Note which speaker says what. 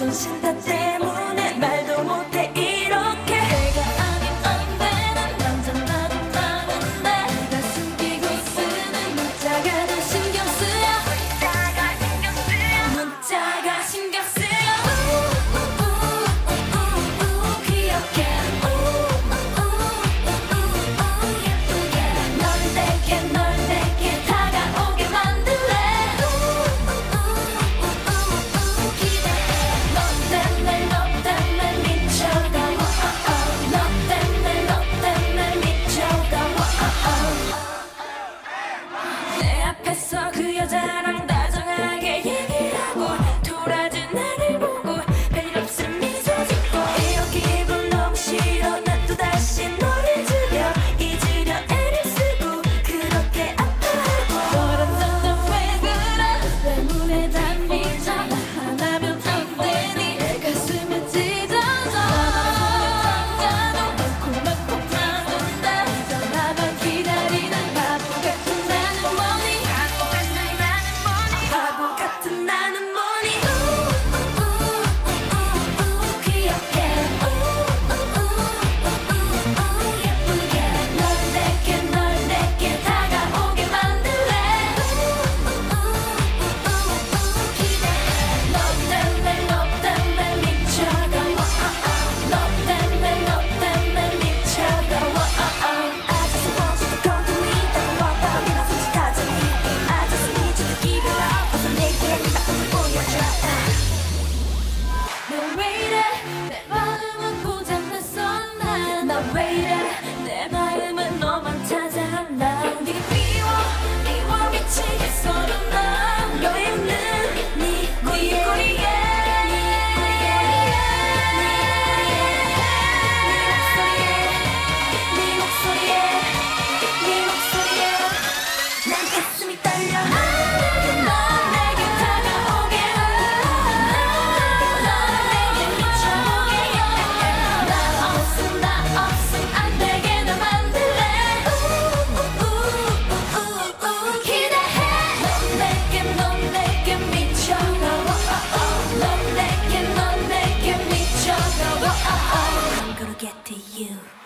Speaker 1: 衷心的赞。The underrated. You